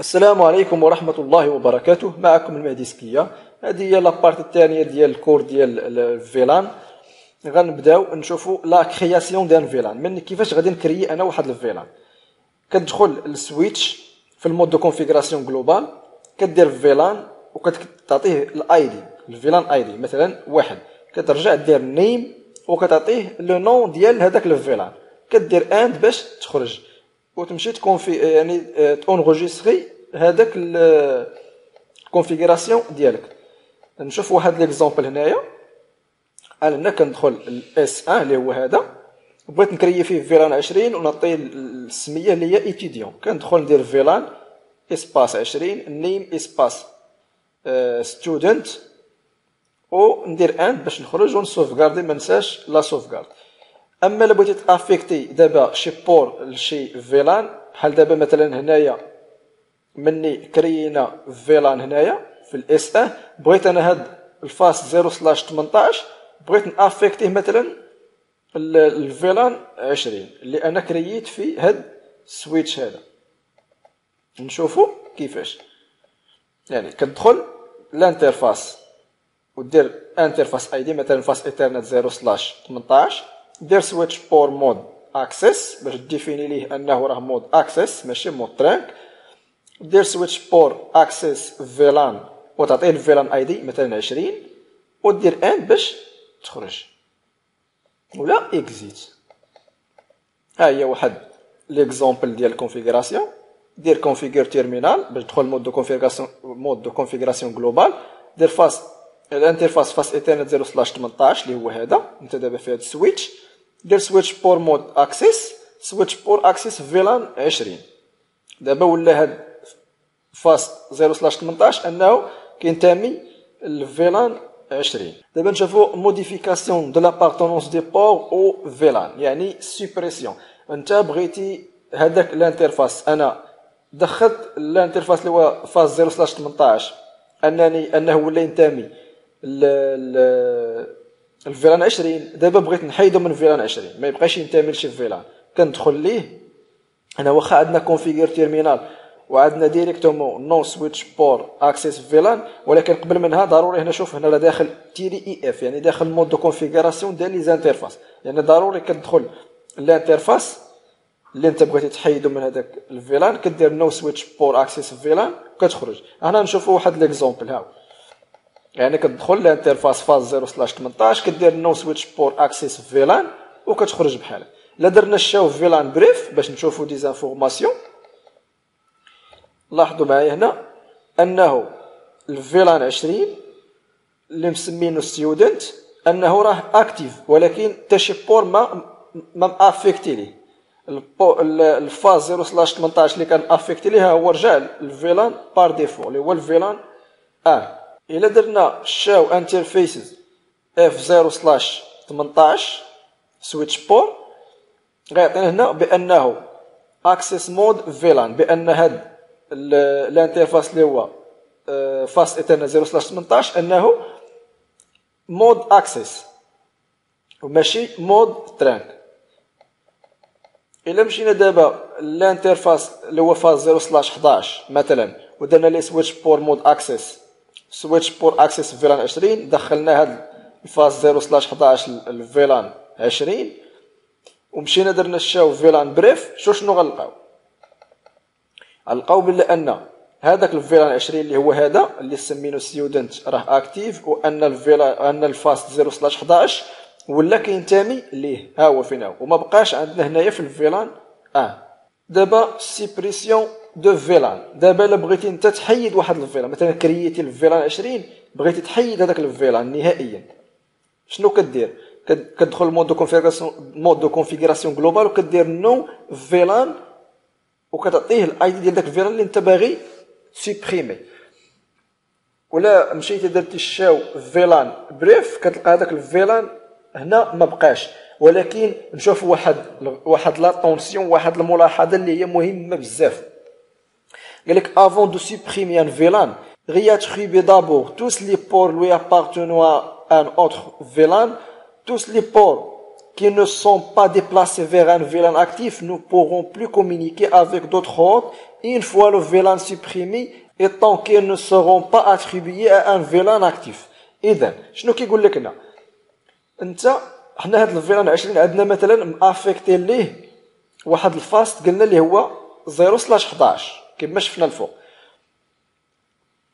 السلام عليكم ورحمة الله وبركاته. معكم المهدي سكية هذه هي la partie الثانية ديال ال cours ديال ال VLAN غنبداو نشوفوا la création ديال ال VLAN من كيفاش غادي ن créer أنا واحد ال VLAN كتدخل ال switch في ال mode de configuration global كدير VLAN وكتعطيه ال ID ال VLAN ID مثلا واحد. كترجع دير name وكتعطيه le nom ديال هذاك ال VLAN كدير end باش تخرج. وتمشي ت confi يعني ت enregistrer هذاك ال configuration ديالك. نشوف واحد l'exemple هنايا. أنا هنا كندخل ال S 1 اللي هو هذا. بغيت ن créer فيه VLAN 20 ونعطيه السمية اللي هي étudiant. كندخل ندير VLAN espace 20 name espace student و ندير end باش نخرج ون sauvegarder ما نساش la sauvegarde. أما إلا بغيتي ت affecter دابا شي port لشي VLAN بحال دابا مثلا هنايا مني créer نا VLAN هنايا في ال S آه بغيت أنا هاد الفاس 0 سلاش 18 بغيت نأفيكتيه مثلا الفيلان 20 اللي أنا créer ت في هاد ال switch هذا. نشوفو كيفاش. يعني كتدخل ال interface ودير interface ID مثلا fast Ethernet 0 slash 18 دير switchport mode access باش définir ليه أنه راه mode access ماشي mode trunk دير switchport access VLAN وتعطيه ال VLAN ID مثلا 20 ودير end باش تخرج. ولا exit ها هي واحد l'exemple ديال ال configuration دير configure terminal باش تدخل mode de configuration mode de configuration global دير fast ال interface fast Ethernet 0 slash 18 اللي هو هذا. أنت دابا في هذا ال switch دير switchport mode access switchport access VLAN 20 دابا ولا هاد fast 0 slash 18 انه كينتمي ال VLAN 20 دابا نشوفو modification de l'appartenance des ports au VLAN يعني suppression انت بغيتي هذاك ال interface أنا دخلت ال interface اللي هو fast 0 slash 18 انني انه ولا ينتمي ال VLAN 20 دابا بغيت نحيدو من VLAN 20 ما يبقاش ينتمي لشي VLAN كندخل ليه؟ أنا واخا عندنا configure terminal وعندنا directement no switchport access VLAN ولكن قبل منها ضروري هنا شوف هنا داخل tiret IF يعني داخل mode de configuration ديال les interfaces يعني ضروري كتدخل ال interface اللي انت بغيتي تحيدو من هذاك ال VLAN كدير no switchport access VLAN كتخرج. هنا نشوفوا واحد l'exemple هاو. يعني كتدخل ال interface fast 0 slash 18 كدير no switchport access VLAN وكتخرج بحالها. إلا درنا ال show VLAN brief باش نشوفوا des informations. لاحظوا معايا هنا أنه ال VLAN 20 اللي مسمينو student أنه راه actif ولكن حتى شي port ما ما affecté ليه. ال fast 0 slash 18 اللي كان affecté ليها هو رجع ال VLAN par défaut اللي هو ال VLAN un الا درنا show interfaces F 0 slash 18 switchport غيعطينا هنا بأنه access mode VLAN بأن هاد ال interface اللي هو fast Ethernet 0 slash 18 أنه mode access وماشي mode trunk إلا مشينا دابا ال interface اللي هو fast 0 slash 11 مثلا ودرنا ليه switchport mode access switchport access VLAN 20 دخلنا هاد ال fast 0 slash 11 ال VLAN 20 ومشينا درنا ال show VLAN brief. شو شنو غنلقاو؟ غنلقاو بلي أن هذاك ال VLAN 20 اللي هو هذا اللي سمينو student راه actif وأن ال VLA أن ال fast 0 slash 11 ولا كينتمي ليه. ها هو فين هو وما بقاش عندنا هنايا في ال VLAN آه دابا suppression de VLAN. دابا الا بغيتي انت تحيد واحد ال VLAN. مثلا créer تي ال VLAN 20 بغيتي تحيد هذاك ال VLAN نهائيا. شنو كدير؟ كتدخل mode de configuration mode de configuration global وكدير no VLAN وكتعطيه ال ID ديال داك ال VLAN اللي انت باغي supprimer ولا مشيتي درتي ال show VLAN brief كتلقى هذاك ال VLAN هنا ما بقاش. ولكن نشوف واحد واحد l'attention واحد الملاحظة اللي هي مهمة بزاف. قال لك افون دو سوبريمي ان فيلان réattribuer d'abord tous les ports lui appartenant à un autre VLAN tous les ports qui ne sont pas déplacés vers un VLAN actif ne pourront plus communiquer avec d'autres hôtes une fois le VLAN supprimé et tant qu'ils ne seront pas attribués à un VLAN actif اذا شنو كيقول لك هنا انت حنا هاد الفيلان 20 عندنا مثلا مافيكتي ليه واحد الفاست قلنا اللي هو 0 سلاش 11 كما شفنا الفوق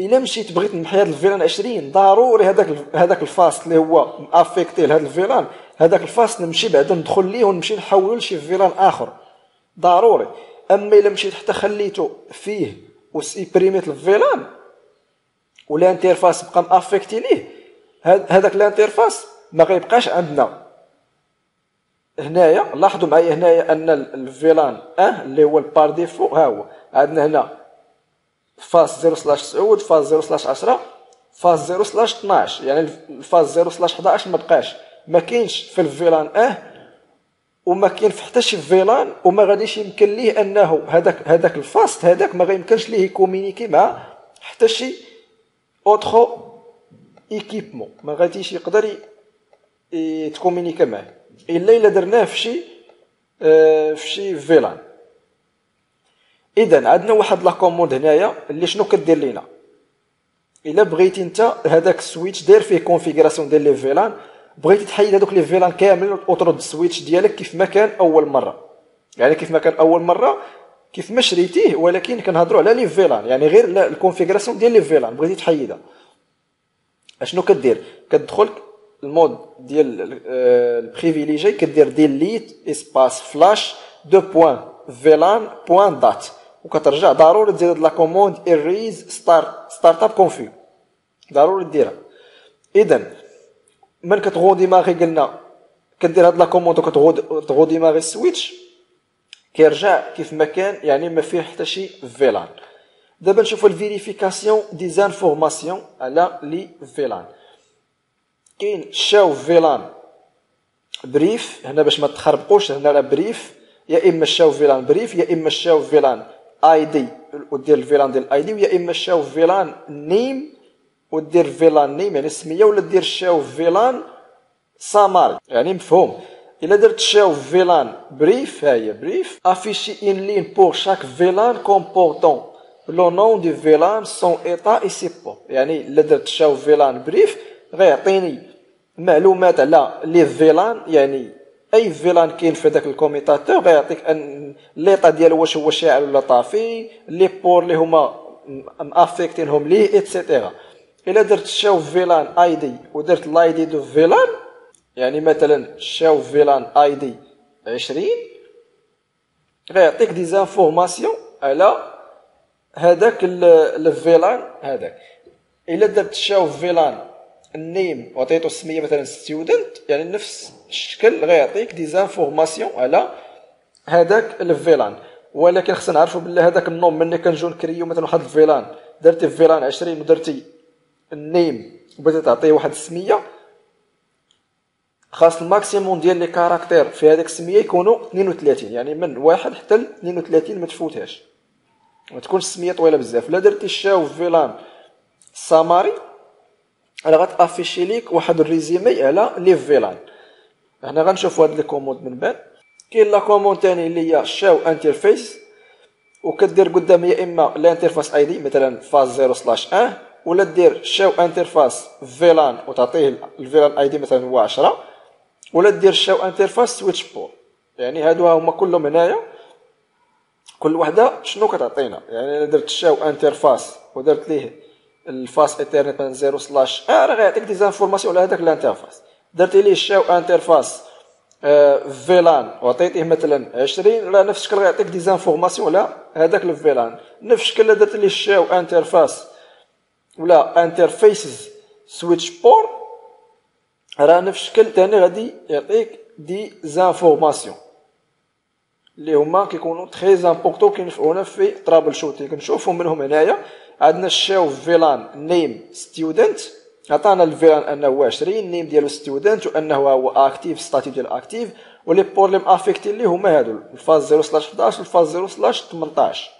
إلا مشيت بغيت نمحي هاد ال VLAN 20 ضروري هذاك هذاك ال Fast اللي هو affecté لهاد ال VLAN هذاك ال Fast نمشي بعدا ندخل ليه ونمشي نحولو لشي VLAN آخر. ضروري. أما إلا مشيت حتى خليته فيه وسيبريميت الفيلان والانترفاس بقى م affecté ليه هذاك ال interface ما غيبقاش عندنا. هنايا لاحظوا معايا هنايا أن ال VLAN أه اللي هو ال par défaut ها هو. عندنا هنا Fast 0 slash 9 Fast 0 slash 10 Fast 0 slash 12 يعني ال Fast 0 slash 11 ما بقاش ما كاينش في ال VLAN آه وما كاين في حتى شي VLAN وما غاديش يمكن ليه أنه هذاك هذاك ال Fast هذاك ما غيمكنش ليه ي communiquer مع حتى شي autre équipement. ما غاديش يقدر يت communiqua معاه. إلا إلا درناه في شي آه، في شي VLAN. إذا عندنا واحد la commande هنايا اللي شنو كدير لينا؟ إلا بغيتي أنت هذاك ال switch داير فيه configuration ديال les VLAN بغيتي تحيد هذوك les VLAN كاملين وترد ال switch ديالك كيف ما كان أول مرة. يعني كيف ما كان أول مرة كيف ما شريتيه ولكن كنهضروا على les VLAN يعني غير ال configuration ديال les VLAN بغيتي تحيدها أشنو كدير؟ كتدخل ال mode ديال ال privilégié كدير delete espace flash deux points vlan point dat وكترجع ضروري تزيد la commande erase start startup config. ضروري ديرها. إذا من كت redémarrer قلنا كدير هاد la commande وكت redémarrer ال switch كيرجع كيف ما كان يعني ما فيه حتى شي VLAN. دابا نشوفو ال vérification des informations على les VLAN. كاين show vlan brief هنا باش ما تخربقوش هنا راه brief. يا إما show vlan brief يا إما show vlan id ودير ال VLAN ديال ال ID ويا اما show vlan name ودير vlan name يعني السميه ولا دير show vlan summary يعني مفهوم الا درت show vlan brief ها هي brief afficher une ligne pour chaque VLAN comportant le nom de VLAN son état et ses ports يعني الا درت show vlan brief غيعطيني معلومات على les VLAN يعني أي VLAN كاين في داك ال commutateur غيعطيك أن l'état ديالو واش هو شاعل ولا طافي les ports اللي هما م affectéينهم ليه etc. إلا درت show vlan id ودرت l'ID de VLAN يعني مثلا show vlan id 20 غيعطيك des informations على هذاك ال VLAN هذاك إلا درت show vlan ال name وعطيتو السمية مثلا student يعني نفس الشكل غيعطيك des informations على هذاك ال VLAN. ولكن خصنا نعرفوا بلي هذاك ال nom ملي كنجيو ن créerو مثلا واحد ال VLAN. درتي VLAN 20 ودرتي ال name وبغيتي تعطيه واحد السمية. خاص ال maximum ديال les caractères في هذيك السمية يكونوا 32 يعني من واحد حتى ل 32 ما تفوتهاش. ما تكونش السمية طويلة بزاف. لا درتي show vlan summary راه غت afficher ليك واحد ال résumé على les VLAN. هنا غنشوفوا هاد les commandes من بعد. كاين la commande ثاني اللي هي show interface وكدير قدام يا إما ال interface ID مثلا Fast 0 slash 1 ولا دير show interface vlan وتعطيه ال VLAN ID مثلا هو 10 ولا دير show interface switchport يعني هادو هما كلهم هنايا. كل وحدة شنو كتعطينا؟ يعني إلا درت show interface ودرت ليه ال Fast Ethernet مثلا 0 slash. آه راه غيعطيك des informations على هذاك ال interface. درتي ليه show interface؟ آه vlan. وعطيتيه مثلا 20 راه نفس الشكل غيعطيك des informations على هذاك ال VLAN. نفس الشكل درت ليه show interface؟ ولا interfaces switchport راه نفس الشكل ثاني غادي يعطيك des informations اللي هما كيكونوا très importants كينفعونا في troubleshooting كنشوفوا منهم هنايا. عندنا ال show vlan name student. عطانا ال VLAN أنه 20 name ديالو student وأنه هو active status ديال active و les ports اللي affecté اللي هما هادو ال Fast 0 slash 11 ال Fast 0 slash 18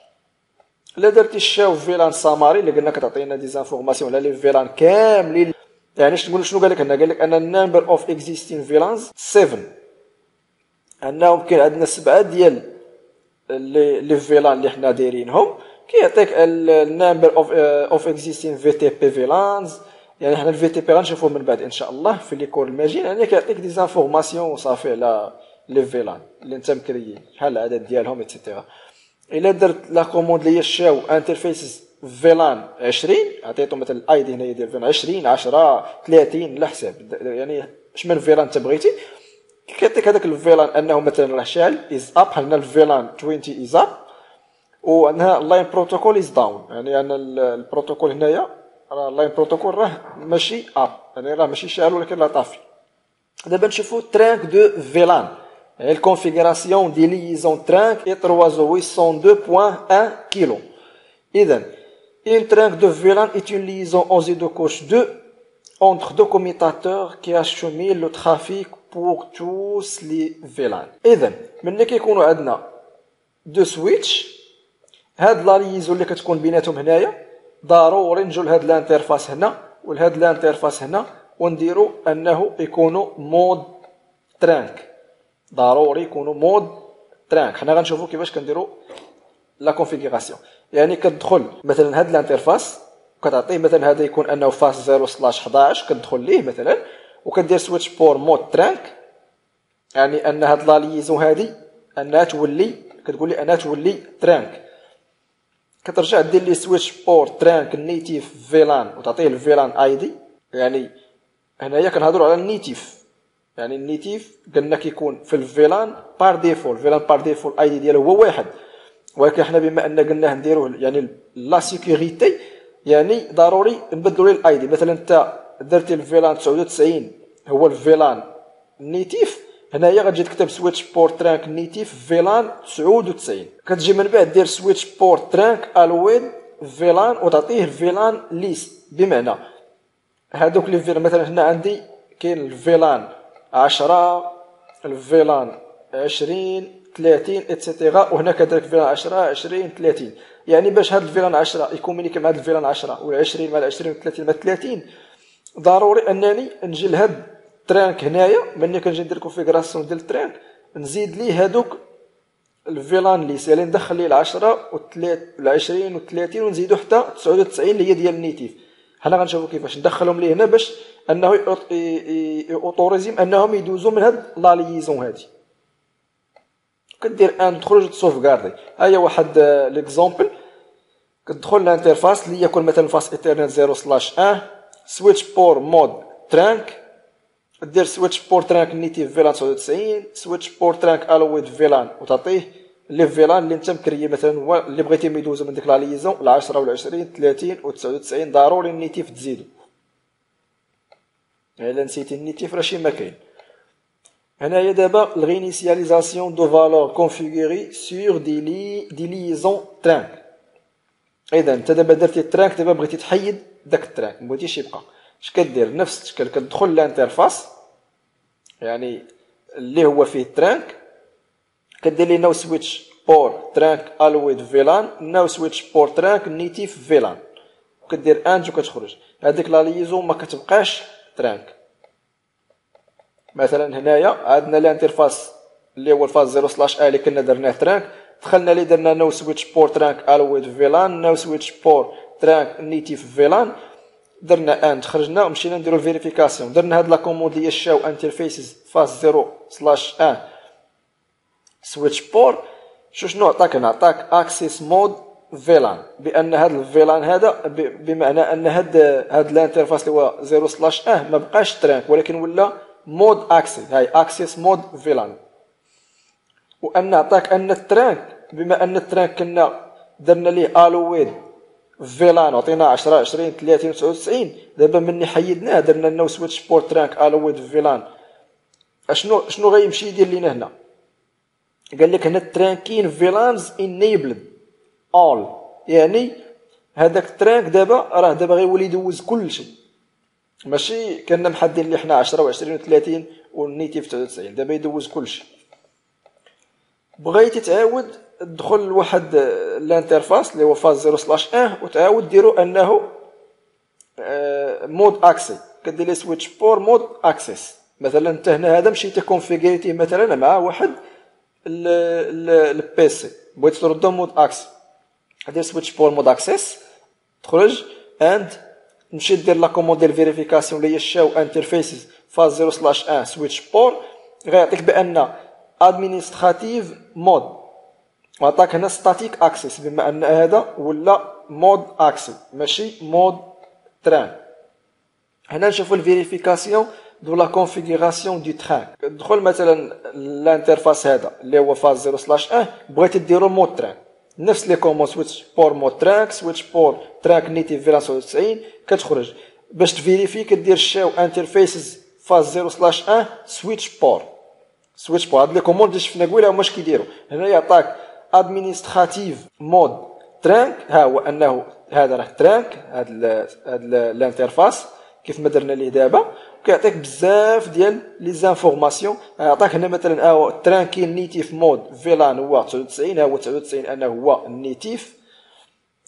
الا درتي ال show vlan summary اللي قلنا كتعطينا des informations على les VLAN كاملين. يعني شنو شنو قال لك هنا قال لك أن ال number of existing VLANs 7 انه كاين عندنا سبعة ديال les VLAN اللي حنا دايرينهم. كيعطيك ال number of of existing VTP VLANs يعني حنا ال VTP غنشوفوه من بعد إن شاء الله في les cours المجاين يعني كيعطيك des informations وصافي على les VLAN اللي انت م créé شحال العدد ديالهم etc. إلا درت la commande هي show interfaces vlan 20 عطيتو مثلا ال ID هنايا ديال VLAN 20 10 30 على حساب. يعني شمن VLAN أنت بغيتي؟ كيعطيك هذاك ال VLAN أنه مثلا راه شاعل is up عندنا ال VLAN 20 is up وعندنا ال line protocol is down يعني أن البروتوكول هنايا راه ال line protocol راه ماشي up يعني راه ماشي شاعل ولكن راه طافي. دابا نشوفو trunk de VLAN يعني ال configuration des liaisons trunk اي 3 2.1 كيلو اذا un trunk de VLAN est une liaison en Z de couche 2 entre deux commutateurs qui acheminent le trafic pour tous les VLAN. إذا ملي كيكونوا عندنا deux switch هاد la liaison اللي كتكون بيناتهم هنايا ضروري نجو لهاد ال interface هنا ولهاد ال interface هنا ونديرو أنه يكونوا mode trunk ضروري يكونوا mode trunk حنا غنشوفو كيفاش كنديرو la configuration يعني كتدخل مثلا هاد ال interface كتعطيه مثلا هذا يكون أنه fast 0 slash 11 كتدخل ليه مثلا وكدير switchport mode trunk يعني أن هاد la liaison هادي أنها تولي كتقول لي أنها تولي trunk كترجع دير لي switchport trunk native VLAN وتعطيه ال VLAN ID. يعني هنايا كنهضروا على ال native. يعني ال native قلنا كيكون في ال VLAN par défaut VLAN par défaut ID ديالو هو واحد. ولكن حنا بما أن قلناه نديروه يعني la sécurité يعني ضروري نبدلوا ليه ال ID. مثلا أنت درتي ال VLAN 99 هو ال VLAN native. هنايا غتجي تكتب switchport trunk native VLAN 99 كتجي من بعد دير switchport trunk allowed VLAN وتعطيه ال VLAN list بمعنى هادوك les VLAN مثلا هنا عندي كاين ال VLAN 10 ال VLAN 20 30 et cetera وهنا كذلك VLAN 10 20 30 يعني باش هاد ال VLAN 10 ي communiquer مع هاد ال VLAN 10 و 20 مع 20 و 30 مع 30 ضروري أنني نجي لهاد ال trunk هنايا ملي كنجي ندير configuration ديال ال trunk نزيد ليه هادوك ال VLAN list يعني ندخل ليه 10 و 20 و 30 ونزيدو حتى 99 اللي هي ديال ال native. حنا غنشوفو كيفاش. ندخلهم ليه هنا باش أنه autoriser هم أنهم يدوزو من هاد la liaison هادي. كدير end تخرج ت sauvegarder. ها هي واحد l'exemple كتدخل l'interface اللي يكون مثلا fast ethernet 0 slash 1 switchport mode trunk. دير switchport trunk native VLAN 99 switchport trunk allowed VLAN وتعطيه les VLAN اللي انت م créer مثلا هو اللي بغيتي يدوزو من ديك la liaison ل 10 ولا 20 30 و 99 ضروري ال native تزيدو الا نسيتي ال native راه شي ما كاين هنايا دابا la réinitialisation de valeurs configurées sur des les des liaisons trunk اذا انت دابا درتي ال trunk دابا بغيتي تحيد داك ال trunk مبغيتيش يبقى اش كدير؟ نفس الشكل كتدخل l'interface يعني اللي هو فيه ال trunk كدير لي no switchport trunk allowed VLAN no switchport trunk native VLAN. كدير end وكتخرج. هذيك la liaison ما كتبقاش trunk. مثلا هنايا عندنا ال interface اللي هو ال fast 0 slash آ اللي كنا درناه trunk دخلنا لي درنا no switchport trunk allowed VLAN no switchport trunk native VLAN درنا end خرجنا ومشينا نديرو ال vérification درنا هاد la commande هي show interfaces fast 0 slash un. switchport شو شنو عطاك هنا عطاك access mode VLAN بأن هذا ال VLAN هذا بمعنى أن هاد هاد ال interface اللي هو 0 slash آه ما بقاش trunk ولكن ولا mode access هاي access mode VLAN وأن عطاك أن ال trunk بما أن ال trunk كنا درنا ليه allowed VLAN عطينا 10 20 30 99 دابا مني حيدناه درنا no switchport trunk allowed VLAN اشنو شنو غيمشي يدير لينا هنا؟ قال لك هنا ال trunking VLANs enabled all يعني هذاك ال trunk دابا راه دابا غيولي يدوز كل شيء. ماشي كنا محددين اللي حنا 10 و20 و30 وال native 99 دابا يدوز كلشي بغيتي تعاود تدخل لواحد ال interface اللي هو fast 0 slash 1 وتعاود ديرو انه mode accès. كدير لي switchport mode access مثلا انت هنا هذا مشيتي configur يتي مثلا مع واحد ال PC بغيت تردو mode access دير switchport mode access تخرج end نمشي دير la commande ديال vérification اللي هي ال show interfaces fast 0 slash 1 switchport غيعطيك بأن administrative mode وعطاك هنا static access بما أن هذا ولا mode access ماشي mode trunk هنا نشوفوا ال vérification de la configuration de trunk دخل مثلا ال interface هذا اللي هو fast 0 slash 1 بغيتي ديرو mode trunk نفس les commandes switchport mode trunk switchport trunk native VLAN 97 كتخرج. باش ت vérifier كدير ال show interfaces fast 0 slash 1 switchport switchport هاد les commandes اللي شفنا قبيله هما اش كيديروا هنا يعطاك administrative mode trunk ها هو أنه هذا راه trunk هاد هاد ال interface كيف ما درنا ليه دابا. كيعطيك بزاف ديال les informations. عطاك هنا مثلا آه native mode VLAN هو 99 ها هو 99 أنه هو ال native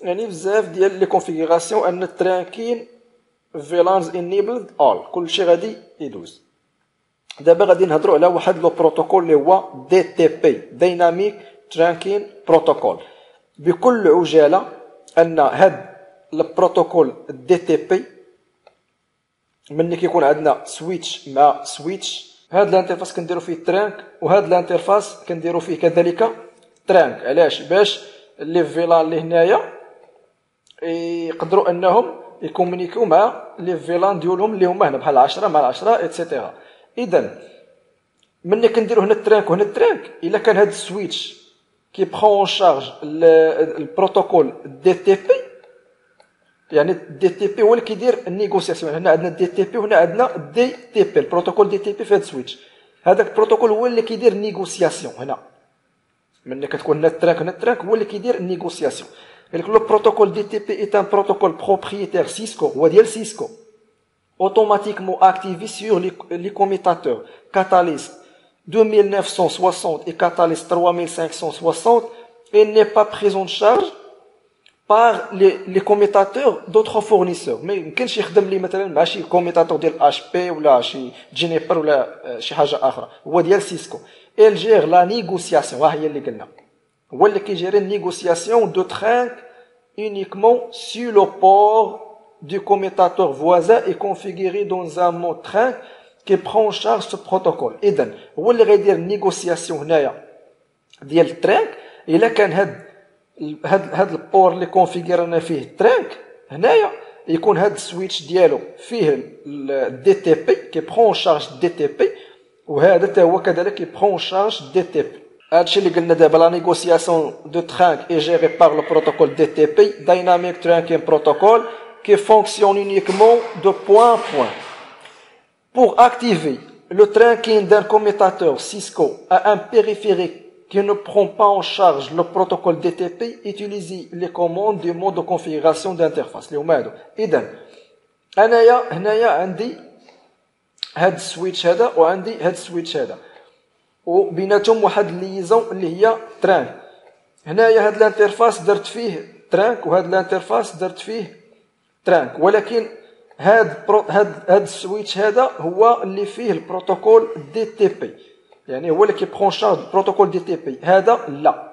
يعني بزاف ديال les configurations أن trunking VLANs enabled all كلشي غادي يدوز. دابا غادي نهضروا على واحد le protocole اللي هو DTP Dynamic Trunking Protocol بكل عجالة أن هاد ال protocole DTP ملي كيكون عندنا switch مع switch هاد ال interface كنديرو فيه trunk وهاد ال interface كنديرو فيه كذلك trunk علاش؟ باش les VLAN اللي هنايا يقدروا أنهم يكومونيكيو مع les VLAN ديالهم اللي هما هنا بحال 10 مع 10 et cetera اذا ملي كنديرو هنا ال trunk وهنا ال trunk إلا كان هاد ال switch كي prend en charge ال protocole DTP يعني DTP هو اللي كيدير ال négociation هنا عندنا DTP وهنا عندنا DTP ال protocole DTP في هذا ال switch هذاك البروتوكول هو اللي كيدير ال négociation هنا ملي كتكون هنا ال trunk هنا ال trunk هو اللي كيدير ال négociation قالك le protocole DTP est un protocole propriétaire Cisco هو ديال Cisco automatiquement activé sur les commutateurs Catalyst 2960 et Catalyst 3560 et n'est pas pris en charge par les, les commutateurs d'autres fournisseurs ما يمكنش يخدم لي مثلا مع شي كوميتاتور ديال اش بي ولا شي جينيبر ولا شي حاجه اخرى هو ديال سيسكو il gère la négociation ها هي اللي قلنا هو اللي كيجيري النيغوسياسيون دو ترانك uniquement sur le port du commutateur voisin est configuré dans un mode train qui prend en charge ce protocole. اذا هو اللي غيدير ال négociation هنايا ديال ال trunk الا كان هاد هاد هاد ال port اللي كونفيغيرنا فيه ال trunk هنايا يكون هاد ال switch ديالو فيه ال DTP كي prend en charge DTP وهذا حتى هو كذلك كي prend en charge DTP هادشي اللي قلنا دابا لا نيغوسياسيون دو ترانك اي جيري بار لو بروتوكول دي تي بي دايناميك ترانكين بروتوكول qui fonctionne uniquement de point à point. Pour activer le tracking d'un commutateur Cisco à un périphérique qui ne prend pas en charge le protocole DTP utilisez les commandes du mode de configuration d'interface اللي هما هادو اذا انايا هنايا عندي هاد ال switch هذا وعندي هاد ال switch هذا وبيناتهم واحد ال liaison اللي هي trunk هنايا هاد ال interface درت فيه trunk وهاد ال interface درت فيه trunk ولكن هاد هاد هاد ال switch هذا هو اللي فيه ال protocole DTP يعني هو اللي كي prend en charge ال protocole DTP هذا لا.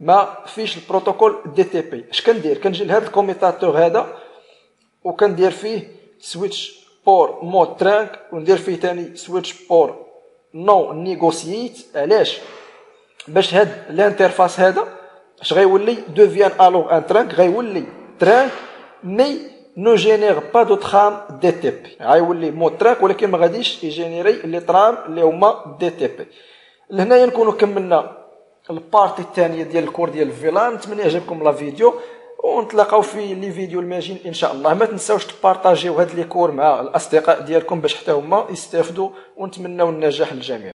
ما فيش ال protocole DTP اش كندير؟ كنجي لهذا ال commutateur هذا وكندير فيه switchport mode trunk وندير فيه ثاني switchport nonegotiate علاش؟ باش هاد ال interface هذا اش غيولي؟ devient alors un trunk غيولي trunk mais ne génère pas de trames DTP غيولي mode trunk ولكن ما غاديش يجينيري les trames اللي هما DTP لهنايا نكونوا كملنا ال partie الثانية ديال ال cours ديال ال VLAN نتمنى يعجبكم la vidéo ونتلاقاو في les vidéos الماجين ان شاء الله ما تنساوش تبارطاجيو هاد les cours مع الاصدقاء ديالكم باش حتى هما يستافدوا ونتمناو النجاح للجميع